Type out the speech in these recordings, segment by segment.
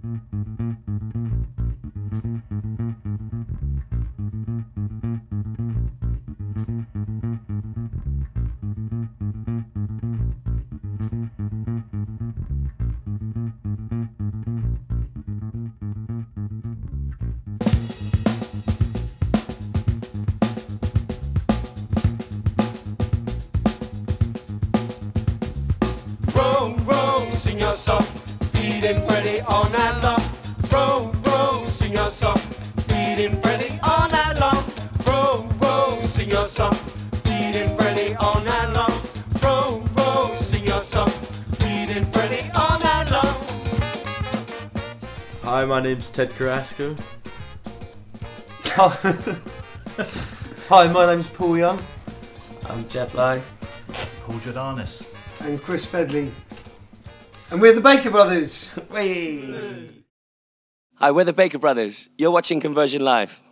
Row, night long. Row, row, sing your song. Feeding Freddy all night long. Row, row, sing your song. Feeding Freddy all night long. Row, row, sing your song. Feeding Freddy all night long. Hi, my name's Ted Carrasco. Hi, my name's Paul Young. I'm Jeff Lowe. Paul Jordanous. and Chris Bedley. And we're the Baker Brothers. Hi, we're the Baker Brothers. You're watching Conversion Live.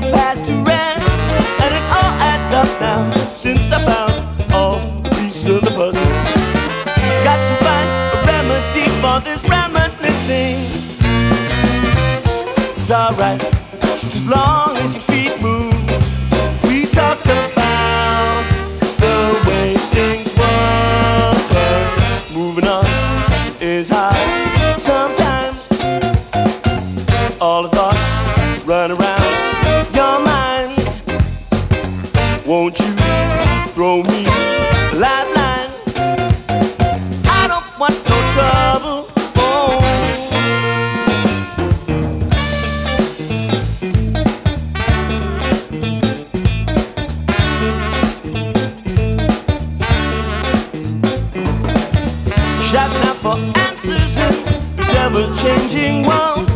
The past to rest. And it all adds up now since I found all pieces of the puzzle. Got to find a remedy for this reminiscing. It's alright, just as long as your feet move. We talk about the way things were. Moving on is hard. Sometimes all the thoughts run around. Won't you throw me a lifeline? I don't want no trouble. Oh. Shouting out for answers in this ever-changing world.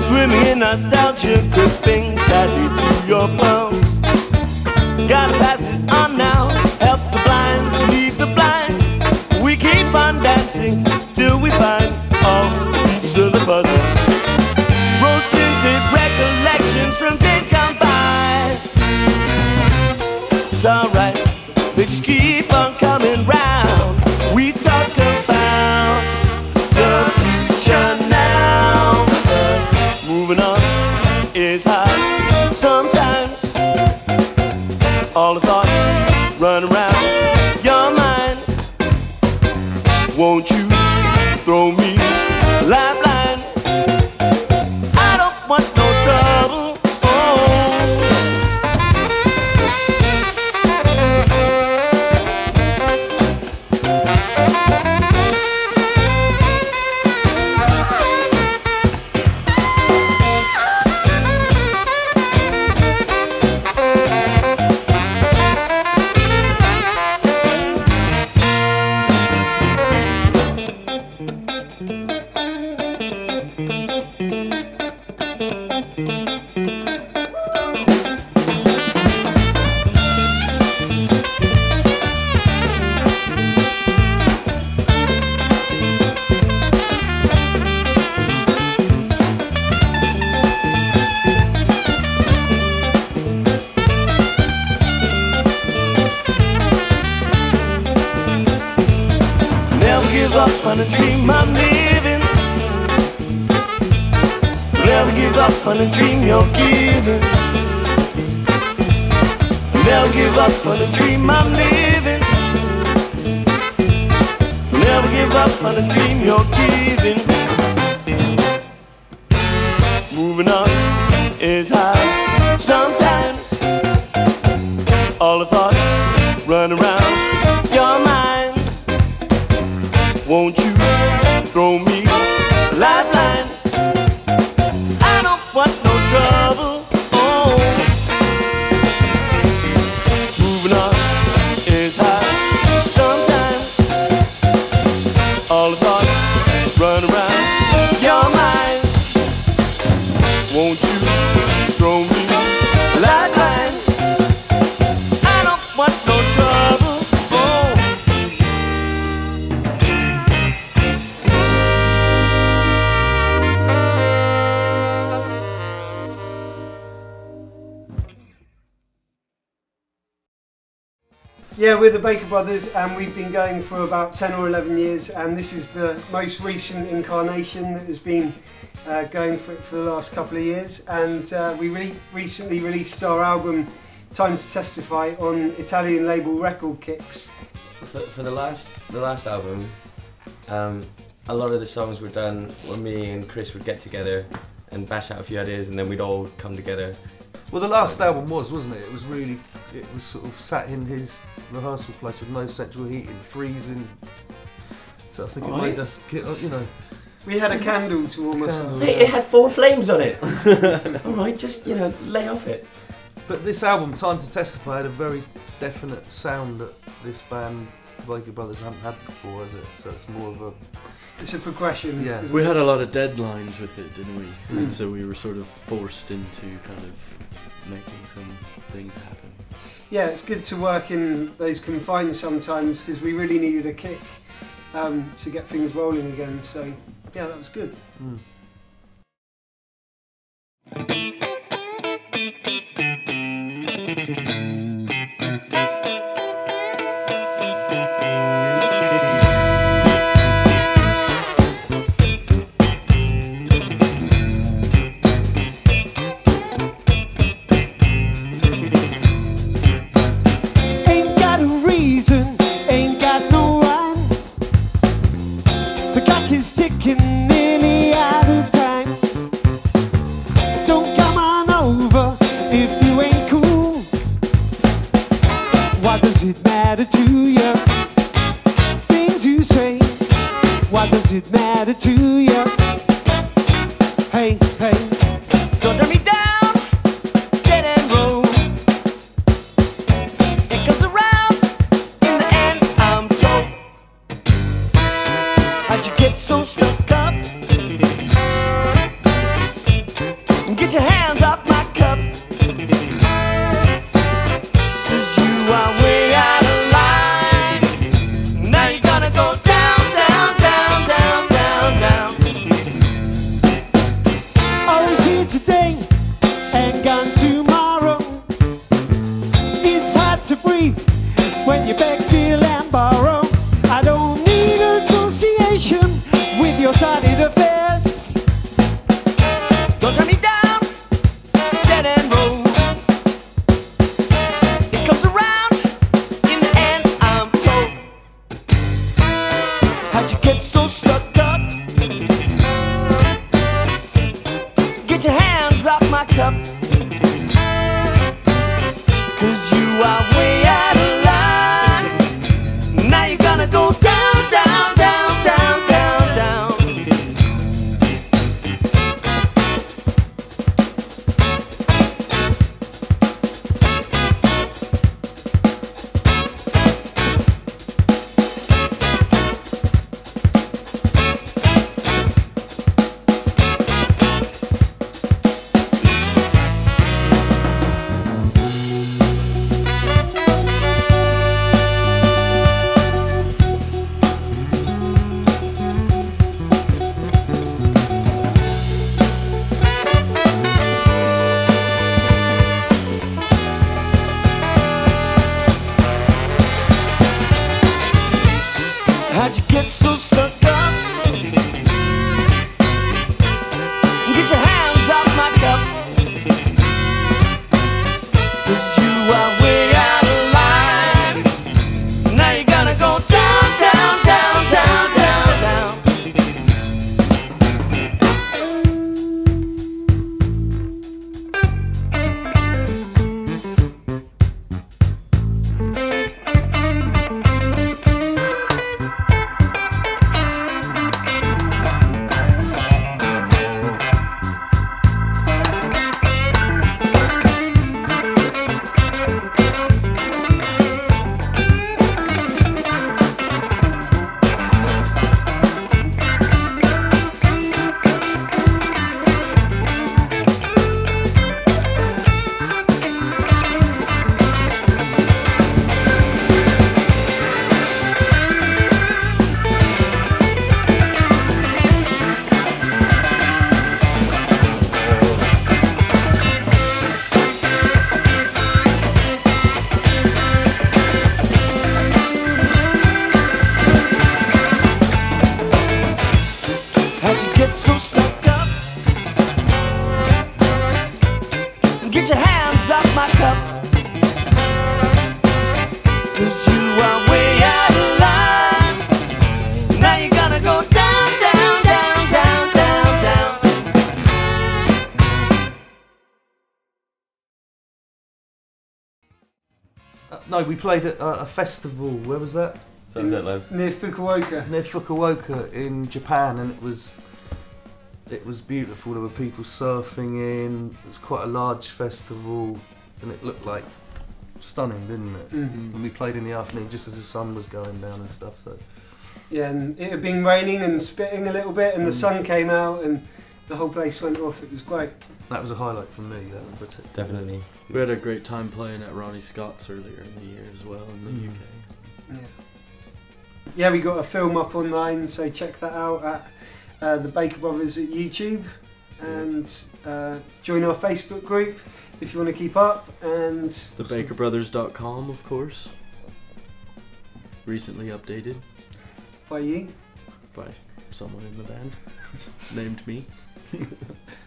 Swimming in nostalgia, gripping tightly to your pearls. It on now, help the blind lead the blind. We keep on dancing till we find all of the puzzle. Rose tinted recollections from days gone by. It's alright, they just keep on coming round. We talk about the future now. But moving on is hard. Sometimes all the thoughts run around your mind. Won't you up on the dream I'm living. Never give up on the dream you're giving. Never give up on the dream I'm living. Never give up on the dream you're giving. Moving on is hard. Sometimes all the thoughts run around. Won't you throw me Yeah, we're the Baker Brothers, and we've been going for about 10 or 11 years, and this is the most recent incarnation that has been uh, going for, for the last couple of years. And uh, we re- recently released our album Time to Testify on Italian label Record Kicks. For, for the last the last album, um, a lot of the songs were done when me and Chris would get together and bash out a few ideas, and then we'd all come together. Well, the last album was, wasn't it? It was really, it was sort of sat in his rehearsal place with no central heating, freezing. So I think it Right. made us get, uh, you know, We had a candle to almost. Candle. up. It, it had four flames on it. all right, just you know, lay off it. But this album, Time to Testify, had a very definite sound that this band, Baker Brothers, haven't had before, has it? So it's more of a. It's a progression. Yeah. We had a lot of deadlines with it, didn't we? Mm. And so we were sort of forced into kind of making some things happen. Yeah, it's good to work in those confines sometimes because we really needed a kick um, to get things rolling again. So, yeah, that was good. Mm. you get so no, we played at uh, a festival. Where was that? Sunset Live. Near Fukuoka. Near Fukuoka in Japan, and it was it was beautiful. There were people surfing in. It was quite a large festival, and it looked like stunning, didn't it? Mm. And we played in the afternoon just as the sun was going down and stuff. So Yeah, and it had been raining and spitting a little bit, and the Mm. sun came out, and the whole place went off. It was great. that was a highlight for me. That but it, Definitely. We had a great time playing at Ronnie Scott's earlier in the year as well in the Mm. UK. Yeah. Yeah, we got a film up online, so check that out at uh, the Baker Brothers at YouTube, and uh, join our Facebook group if you want to keep up. And TheBakerBrothers.com, of course. Recently updated by you. by someone in the band named me. Thank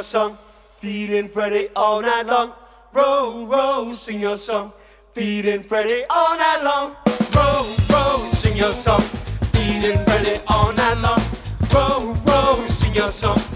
your song. Feeding Freddy all night long. Roll, roll, sing your song. Feeding Freddy all night long. Roll, roll, sing your song. Feeding Freddy all night long. Roll, roll, sing your song.